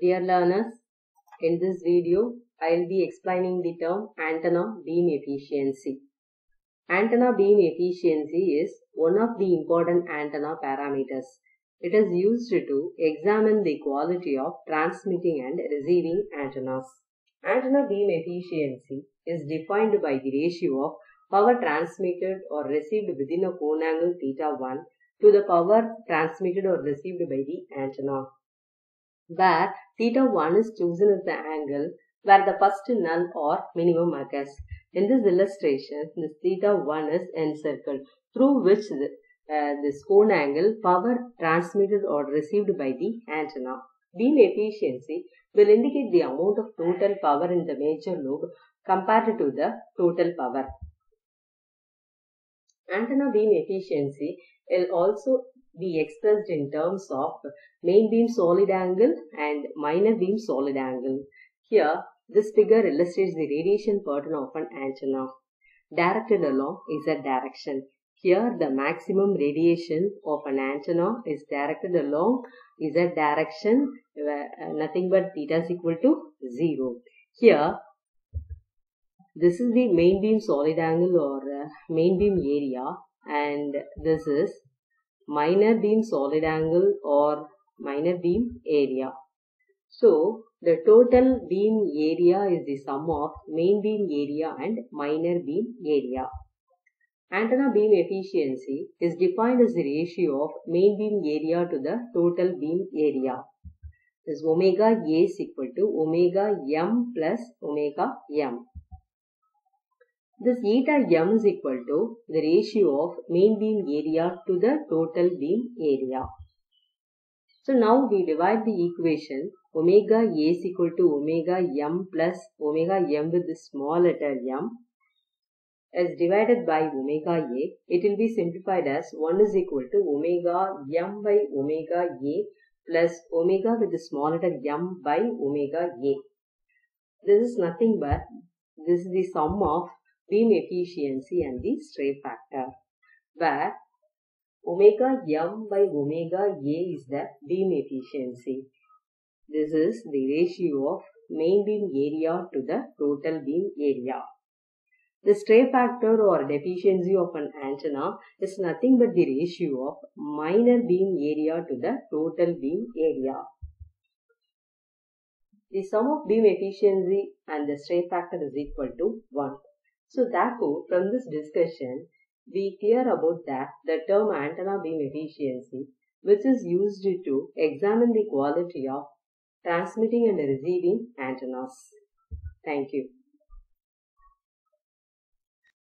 Dear learners, in this video, I will be explaining the term antenna beam efficiency. Antenna beam efficiency is one of the important antenna parameters. It is used to examine the quality of transmitting and receiving antennas. Antenna beam efficiency is defined by the ratio of power transmitted or received within a cone angle theta 1 to the power transmitted or received by the antenna where theta 1 is chosen as the angle where the first null or minimum occurs. In this illustration, this theta 1 is encircled through which the, uh, this cone angle power transmitted or received by the antenna. Beam efficiency will indicate the amount of total power in the major lobe compared to the total power. Antenna beam efficiency will also be expressed in terms of main beam solid angle and minor beam solid angle. Here, this figure illustrates the radiation pattern of an antenna directed along z direction. Here, the maximum radiation of an antenna is directed along z direction, uh, nothing but theta is equal to 0. Here, this is the main beam solid angle or uh, main beam area and this is minor beam solid angle or minor beam area. So, the total beam area is the sum of main beam area and minor beam area. Antenna beam efficiency is defined as the ratio of main beam area to the total beam area. This omega A is equal to omega m plus omega m. This eta m is equal to the ratio of main beam area to the total beam area. So now we divide the equation omega A is equal to omega m plus omega m with the small letter m as divided by omega A. It will be simplified as 1 is equal to omega m by omega A plus omega with the small letter m by omega A. This is nothing but this is the sum of beam efficiency and the stray factor where omega m by omega a is the beam efficiency. This is the ratio of main beam area to the total beam area. The stray factor or deficiency of an antenna is nothing but the ratio of minor beam area to the total beam area. The sum of beam efficiency and the stray factor is equal to 1. So therefore, from this discussion, we clear about that the term antenna beam efficiency, which is used to examine the quality of transmitting and receiving antennas. Thank you.